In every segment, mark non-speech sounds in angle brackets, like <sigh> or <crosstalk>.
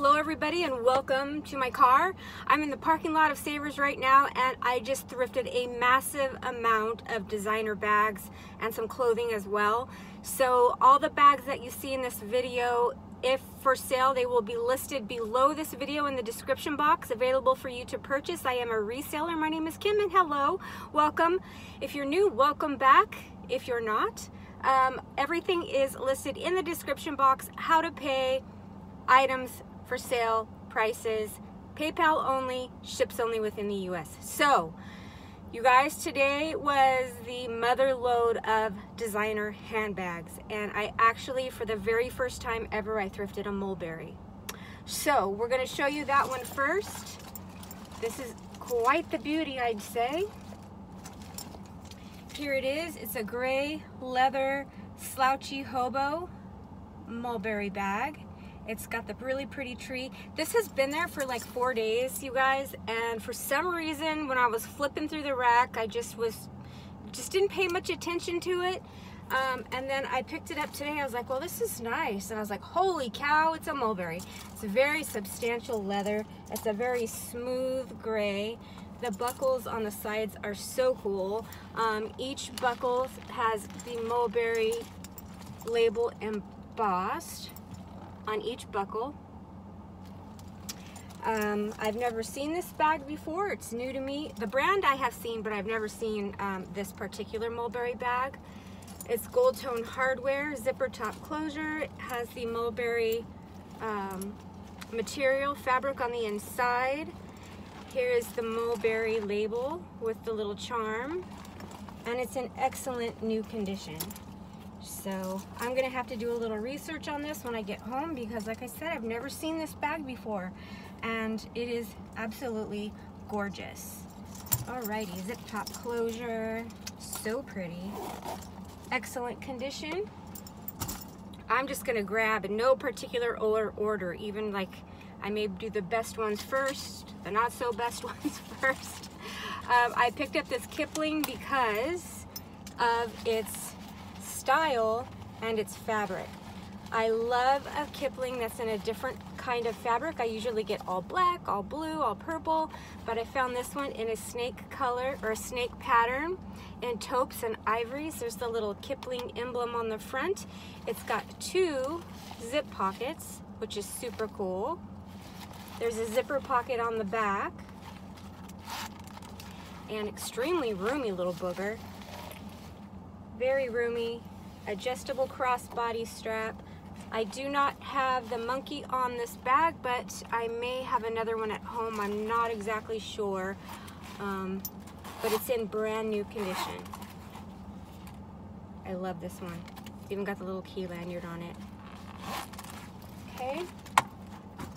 Hello everybody and welcome to my car. I'm in the parking lot of Savers right now and I just thrifted a massive amount of designer bags and some clothing as well. So all the bags that you see in this video, if for sale, they will be listed below this video in the description box available for you to purchase. I am a reseller. My name is Kim and hello, welcome. If you're new, welcome back. If you're not, um, everything is listed in the description box, how to pay, items for sale, prices, PayPal only, ships only within the US. So, you guys, today was the mother load of designer handbags. And I actually, for the very first time ever, I thrifted a mulberry. So, we're gonna show you that one first. This is quite the beauty, I'd say. Here it is. It's a gray leather slouchy hobo mulberry bag. It's got the really pretty tree. This has been there for like four days, you guys, and for some reason, when I was flipping through the rack, I just was, just didn't pay much attention to it. Um, and then I picked it up today. I was like, well, this is nice. And I was like, holy cow, it's a mulberry. It's a very substantial leather. It's a very smooth gray. The buckles on the sides are so cool. Um, each buckle has the mulberry label embossed on each buckle. Um, I've never seen this bag before. It's new to me. The brand I have seen, but I've never seen um, this particular mulberry bag. It's gold tone hardware, zipper top closure. It has the mulberry um, material, fabric on the inside. Here is the mulberry label with the little charm. And it's in excellent new condition. So I'm gonna have to do a little research on this when I get home because like I said, I've never seen this bag before and it is absolutely gorgeous. Alrighty, zip top closure, so pretty. Excellent condition. I'm just gonna grab no particular order, even like I may do the best ones first, the not so best <laughs> ones first. Um, I picked up this Kipling because of its style and its fabric. I love a Kipling that's in a different kind of fabric. I usually get all black, all blue, all purple, but I found this one in a snake color or a snake pattern in taupes and ivories. There's the little Kipling emblem on the front. It's got two zip pockets, which is super cool. There's a zipper pocket on the back. And extremely roomy little booger. Very roomy, adjustable crossbody strap. I do not have the monkey on this bag, but I may have another one at home. I'm not exactly sure, um, but it's in brand new condition. I love this one. It's even got the little key lanyard on it. Okay,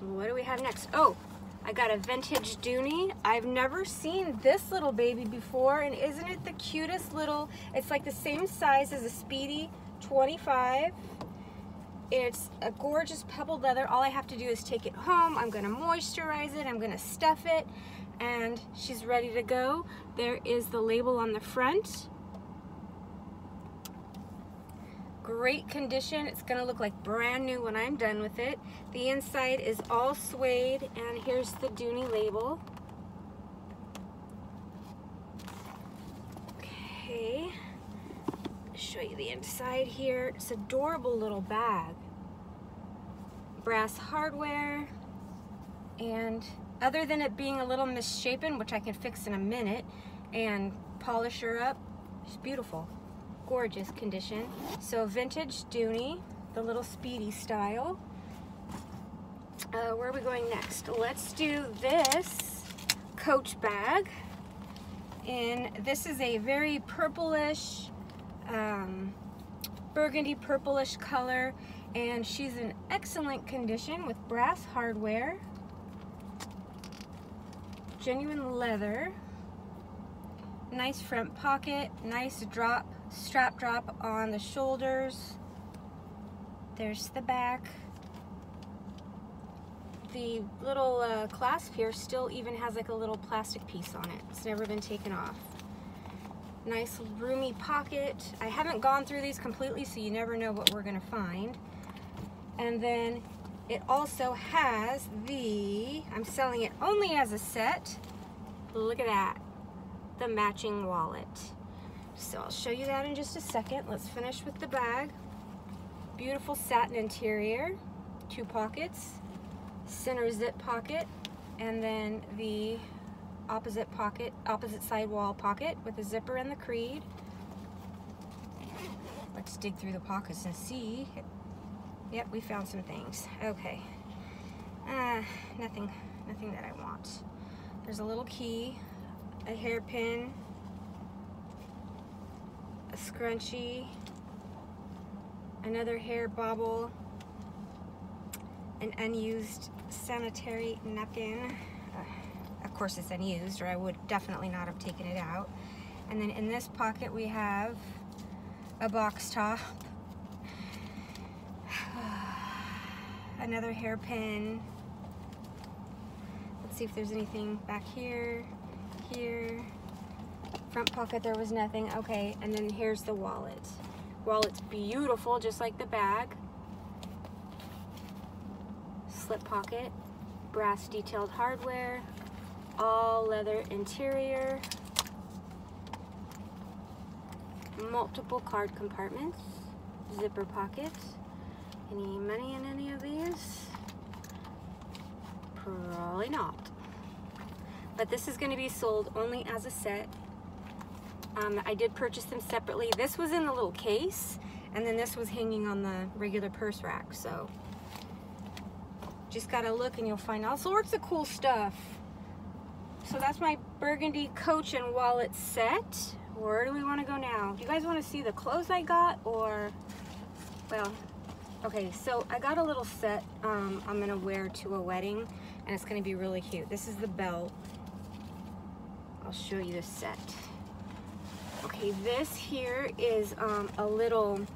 what do we have next? Oh, I got a vintage Dooney. I've never seen this little baby before, and isn't it the cutest little, it's like the same size as a Speedy 25. It's a gorgeous pebbled leather. All I have to do is take it home. I'm gonna moisturize it, I'm gonna stuff it, and she's ready to go. There is the label on the front. Great condition. It's gonna look like brand new when I'm done with it. The inside is all suede and here's the Dooney label. Okay, show you the inside here. It's adorable little bag. Brass hardware and other than it being a little misshapen, which I can fix in a minute, and polish her up, it's beautiful gorgeous condition. So vintage Dooney, the little speedy style. Uh, where are we going next? Let's do this coach bag. And this is a very purplish, um, burgundy purplish color. And she's in excellent condition with brass hardware, genuine leather, nice front pocket, nice drop strap drop on the shoulders. There's the back. The little uh, clasp here still even has like a little plastic piece on it. It's never been taken off. Nice roomy pocket. I haven't gone through these completely so you never know what we're gonna find. And then it also has the, I'm selling it only as a set. Look at that, the matching wallet. So I'll show you that in just a second. Let's finish with the bag. Beautiful satin interior, two pockets, center zip pocket, and then the opposite pocket, opposite side wall pocket with a zipper and the creed. Let's dig through the pockets and see. Yep, we found some things. Okay. Uh, nothing, nothing that I want. There's a little key, a hairpin, a scrunchie, another hair bobble, an unused sanitary napkin. Uh, of course it's unused or I would definitely not have taken it out. And then in this pocket we have a box top, <sighs> another hairpin. Let's see if there's anything back here, here. Front pocket, there was nothing. Okay, and then here's the wallet. Wallet's beautiful, just like the bag. Slip pocket, brass detailed hardware, all leather interior, multiple card compartments, zipper pockets. Any money in any of these? Probably not. But this is going to be sold only as a set. Um, I did purchase them separately. This was in a little case, and then this was hanging on the regular purse rack. So just gotta look and you'll find all sorts of cool stuff. So that's my burgundy coach and wallet set. Where do we want to go now? Do you guys want to see the clothes I got or, well, okay, so I got a little set um, I'm going to wear to a wedding and it's going to be really cute. This is the belt. I'll show you the set. Okay, this here is um, a little,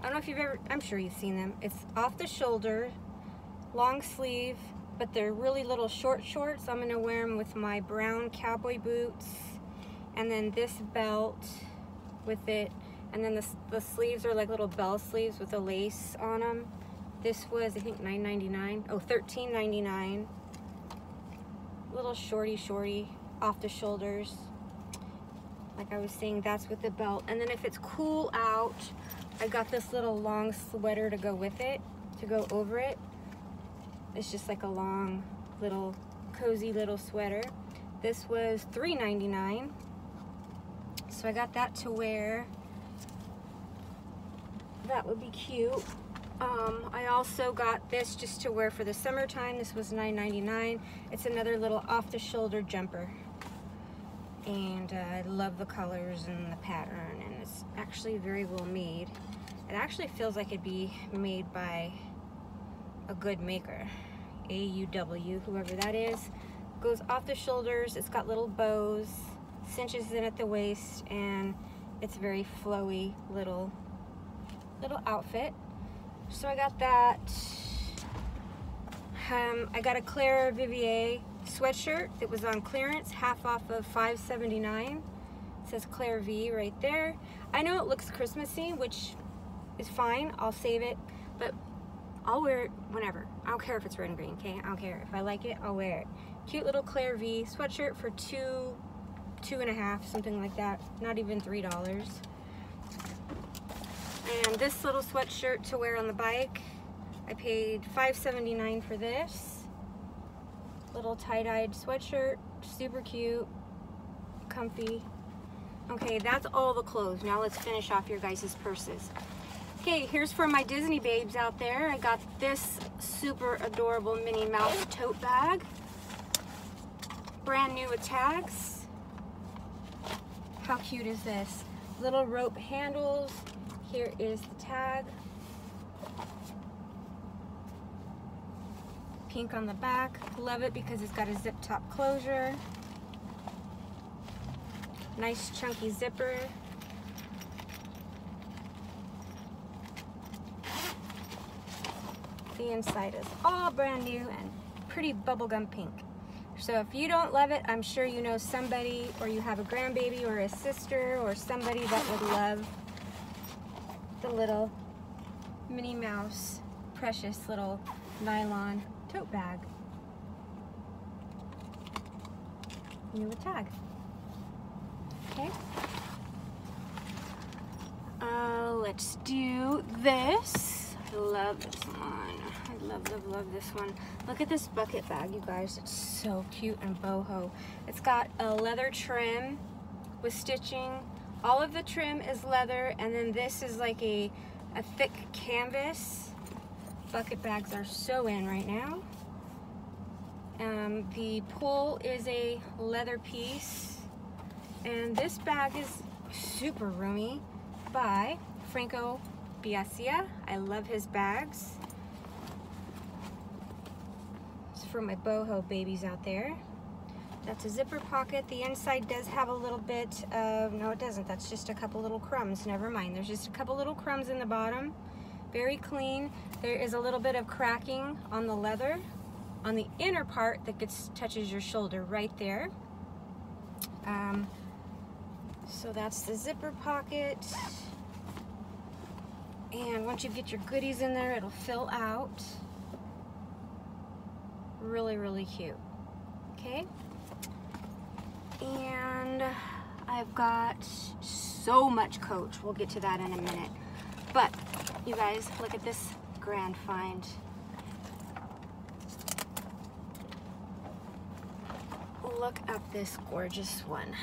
I don't know if you've ever, I'm sure you've seen them. It's off the shoulder, long sleeve, but they're really little short shorts. I'm gonna wear them with my brown cowboy boots and then this belt with it and then the, the sleeves are like little bell sleeves with a lace on them. This was, I think, $9.99. Oh, $13.99. Little shorty shorty off the shoulders. Like I was saying that's with the belt. And then if it's cool out I got this little long sweater to go with it to go over it. It's just like a long little cozy little sweater. This was $3.99 so I got that to wear. That would be cute. Um, I also got this just to wear for the summertime. This was $9.99 it's another little off-the-shoulder jumper and uh, I love the colors and the pattern and it's actually very well made. It actually feels like it'd be made by a good maker. AUW, whoever that is. Goes off the shoulders, it's got little bows, cinches in at the waist, and it's very flowy little little outfit. So I got that. Um, I got a Clare Vivier sweatshirt that was on clearance, half off of 5.79. It says Clare V right there. I know it looks Christmassy, which is fine. I'll save it, but I'll wear it whenever. I don't care if it's red and green, okay? I don't care. If I like it, I'll wear it. Cute little Clare V sweatshirt for two, two and a half, something like that. Not even three dollars. And this little sweatshirt to wear on the bike, I paid $5.79 for this little tie-dyed sweatshirt, super cute, comfy. Okay, that's all the clothes. Now let's finish off your guys' purses. Okay, here's for my Disney babes out there. I got this super adorable Minnie Mouse tote bag. Brand new with tags. How cute is this? Little rope handles. Here is the tag. Pink on the back. Love it because it's got a zip top closure. Nice chunky zipper. The inside is all brand new and pretty bubblegum pink. So if you don't love it, I'm sure you know somebody or you have a grandbaby or a sister or somebody that would love the little Minnie Mouse precious little nylon tote bag. New with tag. Okay. Uh, let's do this. I love this one. I love, love, love this one. Look at this bucket bag, you guys. It's so cute and boho. It's got a leather trim with stitching. All of the trim is leather, and then this is like a, a thick canvas. Bucket bags are so in right now. Um, the pull is a leather piece. And this bag is super roomy by Franco Biasia. I love his bags. It's for my boho babies out there. That's a zipper pocket. The inside does have a little bit of, no it doesn't, that's just a couple little crumbs. Never mind, there's just a couple little crumbs in the bottom. Very clean. There is a little bit of cracking on the leather on the inner part that gets touches your shoulder right there. Um, so that's the zipper pocket. And once you get your goodies in there, it'll fill out. Really, really cute. Okay. And I've got so much Coach. We'll get to that in a minute. But you guys, look at this grand find. Look at this gorgeous one.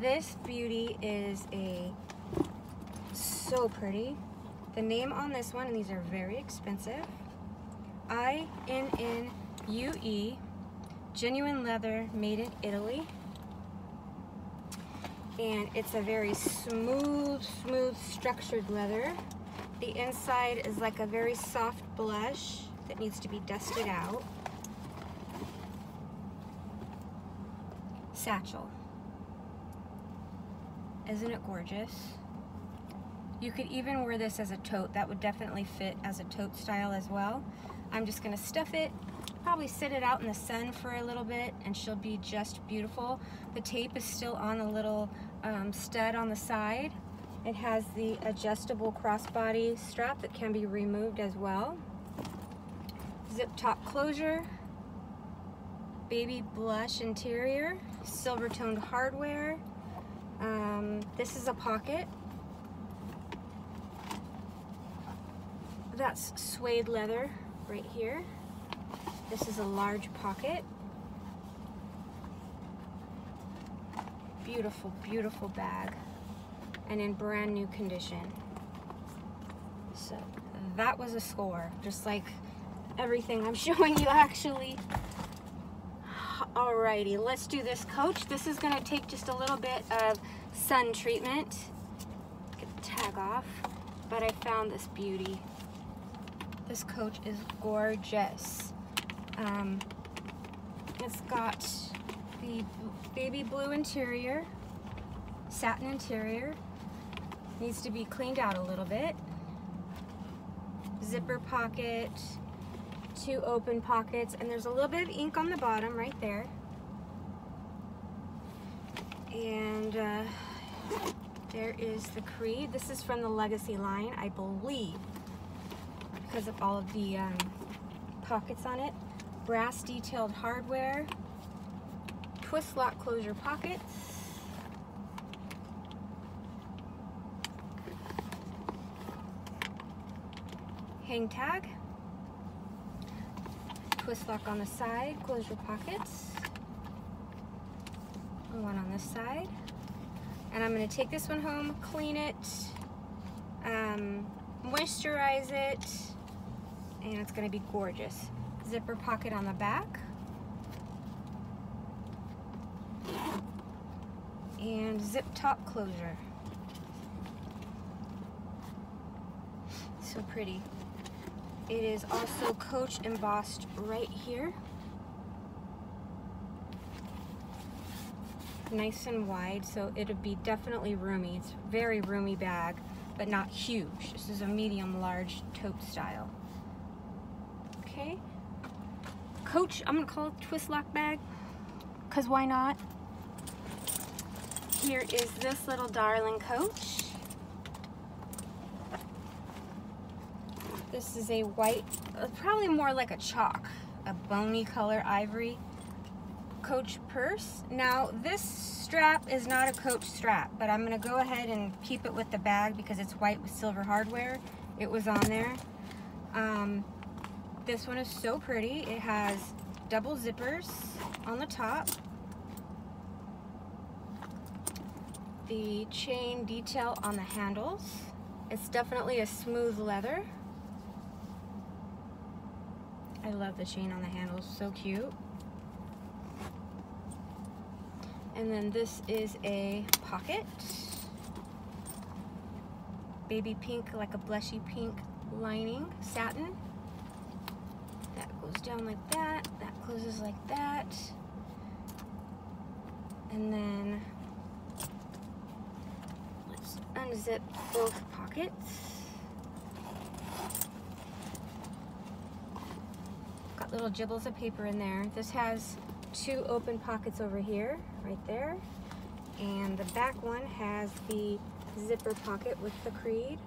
This beauty is a so pretty. The name on this one, and these are very expensive, I-N-N-U-E, genuine leather made in Italy. And it's a very smooth, smooth structured leather. The inside is like a very soft blush that needs to be dusted out. Satchel. Isn't it gorgeous? You could even wear this as a tote. That would definitely fit as a tote style as well. I'm just gonna stuff it, probably sit it out in the sun for a little bit and she'll be just beautiful. The tape is still on the little um, stud on the side. It has the adjustable crossbody strap that can be removed as well. Zip top closure, baby blush interior, silver toned hardware. Um, this is a pocket that's suede leather right here. This is a large pocket. Beautiful, beautiful bag. And in brand new condition. So that was a score, just like everything I'm <laughs> showing you actually. Alrighty, let's do this coach. This is gonna take just a little bit of sun treatment. Get the tag off, but I found this beauty. This coach is gorgeous. Um, it's got the baby blue interior, satin interior. Needs to be cleaned out a little bit. Zipper pocket, two open pockets, and there's a little bit of ink on the bottom right there. And uh, there is the Creed. This is from the Legacy line, I believe because of all of the um, pockets on it. Brass detailed hardware, twist lock closure pockets, hang tag, twist lock on the side, closure pockets, one on this side. And I'm gonna take this one home, clean it, um, moisturize it, and it's gonna be gorgeous. Zipper pocket on the back. And zip top closure. So pretty. It is also Coach embossed right here. Nice and wide, so it'll be definitely roomy. It's very roomy bag, but not huge. This is a medium large tote style okay? Coach, I'm gonna call it twist lock bag, cause why not? Here is this little darling coach. This is a white, uh, probably more like a chalk, a bony color ivory Coach purse. Now this strap is not a Coach strap, but I'm gonna go ahead and keep it with the bag because it's white with silver hardware. It was on there. Um, this one is so pretty. It has double zippers on the top. The chain detail on the handles. It's definitely a smooth leather. I love the chain on the handles, so cute. And then this is a pocket. Baby pink, like a blushy pink lining, satin. That goes down like that. That closes like that. And then let's unzip both pockets. Little gibbles of paper in there. This has two open pockets over here, right there. And the back one has the zipper pocket with the creed.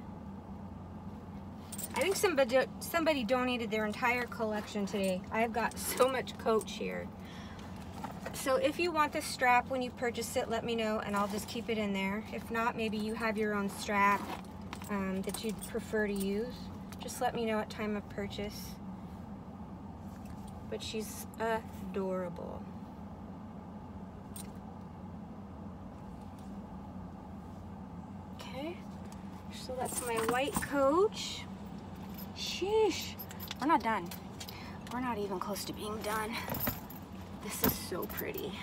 I think somebody somebody donated their entire collection today. I've got so much coach here. So if you want this strap when you purchase it, let me know and I'll just keep it in there. If not, maybe you have your own strap um, that you'd prefer to use. Just let me know at time of purchase. But she's adorable. Okay, so that's my white coach. Sheesh, we're not done. We're not even close to being done. This is so pretty.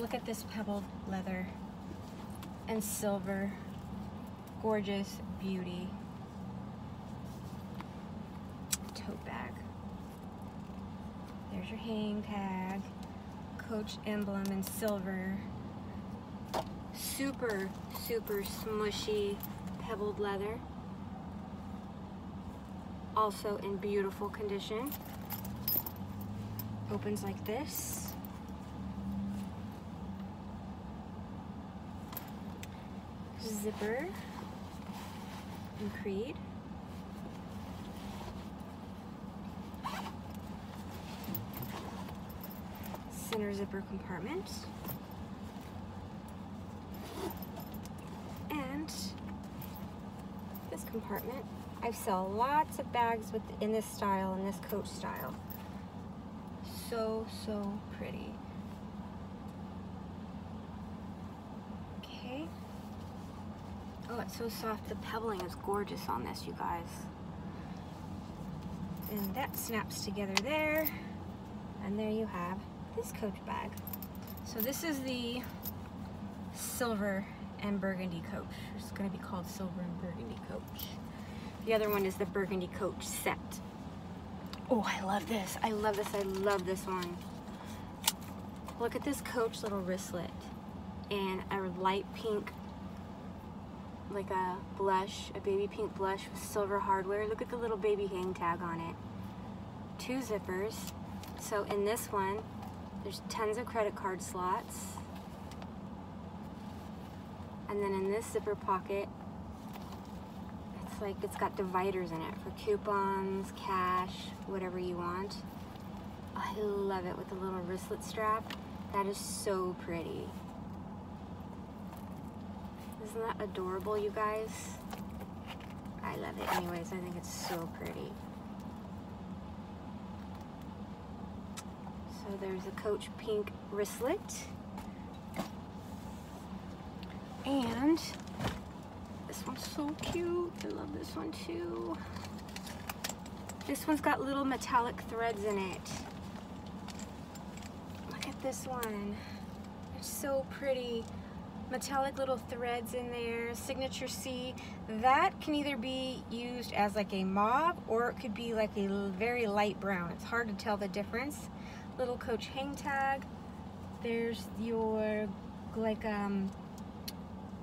Look at this pebbled leather and silver. Gorgeous beauty. Tote bag. There's your hang tag. Coach emblem in silver. Super, super smushy pebbled leather. Also in beautiful condition. Opens like this. Zipper and Creed. Center zipper compartment. And this compartment. I sell lots of bags with in this style, in this coach style. So, so pretty. Okay. Oh, it's so soft. The pebbling is gorgeous on this, you guys. And that snaps together there. And there you have this coach bag. So this is the silver and burgundy coach. It's going to be called silver and burgundy coach. The other one is the burgundy coach set. Oh, I love this. I love this. I love this one. Look at this coach little wristlet and a light pink like a blush, a baby pink blush with silver hardware. Look at the little baby hang tag on it. Two zippers. So in this one, there's tons of credit card slots. And then in this zipper pocket, it's like it's got dividers in it for coupons, cash, whatever you want. I love it with the little wristlet strap. That is so pretty. Isn't that adorable, you guys? I love it anyways. I think it's so pretty. So there's a Coach Pink wristlet. And this one's so cute. I love this one too. This one's got little metallic threads in it. Look at this one. It's so pretty. Metallic little threads in there. Signature C. That can either be used as like a mauve or it could be like a very light brown. It's hard to tell the difference little Coach hang tag. There's your like um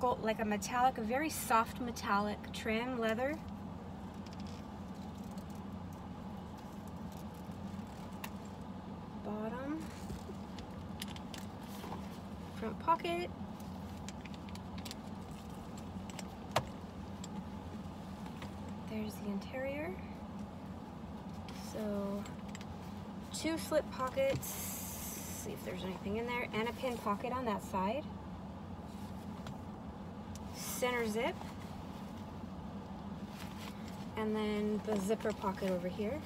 gold, like a metallic, a very soft metallic trim leather. Bottom. Front pocket. There's the interior. So two slip pockets, see if there's anything in there, and a pin pocket on that side. Center zip. And then the zipper pocket over here.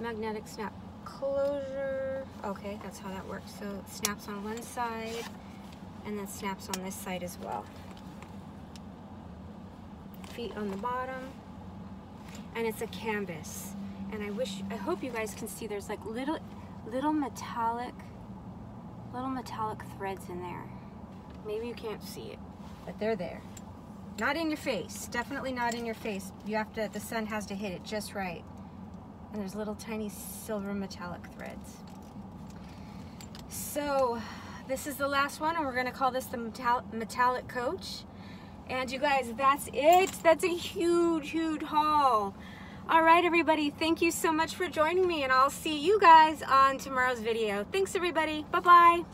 Magnetic snap closure. Okay, that's how that works. So it snaps on one side and then snaps on this side as well. Feet on the bottom. And it's a canvas. And I wish, I hope you guys can see there's like little, little metallic, little metallic threads in there. Maybe you can't see it, but they're there. Not in your face, definitely not in your face. You have to, the sun has to hit it just right. And there's little tiny silver metallic threads. So this is the last one and we're gonna call this the metal metallic coach. And you guys, that's it. That's a huge, huge haul. All right, everybody, thank you so much for joining me and I'll see you guys on tomorrow's video. Thanks, everybody. Bye-bye.